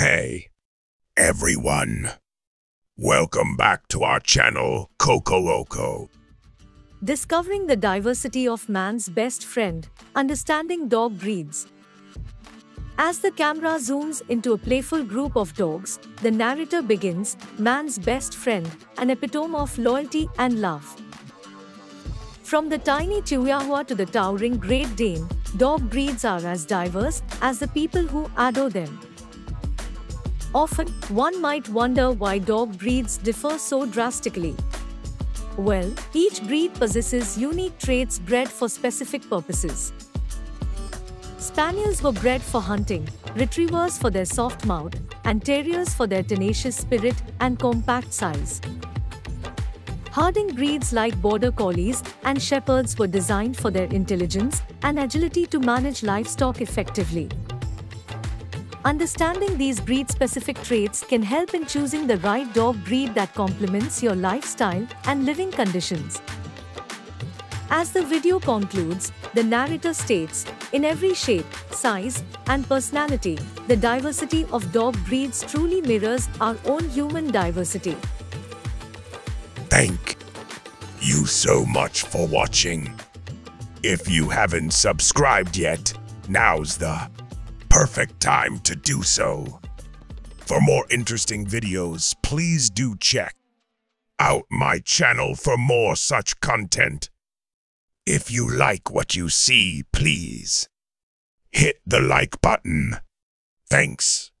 Hey, everyone. Welcome back to our channel, Coco. Discovering the diversity of man's best friend, understanding dog breeds. As the camera zooms into a playful group of dogs, the narrator begins man's best friend, an epitome of loyalty and love. From the tiny Chihuahua to the towering Great Dane, dog breeds are as diverse as the people who adore them. Often, one might wonder why dog breeds differ so drastically. Well, each breed possesses unique traits bred for specific purposes. Spaniels were bred for hunting, retrievers for their soft mouth, and terriers for their tenacious spirit and compact size. Herding breeds like border collies and shepherds were designed for their intelligence and agility to manage livestock effectively. Understanding these breed-specific traits can help in choosing the right dog breed that complements your lifestyle and living conditions. As the video concludes, the narrator states, in every shape, size, and personality, the diversity of dog breeds truly mirrors our own human diversity. Thank you so much for watching. If you haven't subscribed yet, now's the perfect time to do so. For more interesting videos, please do check out my channel for more such content. If you like what you see, please hit the like button. Thanks.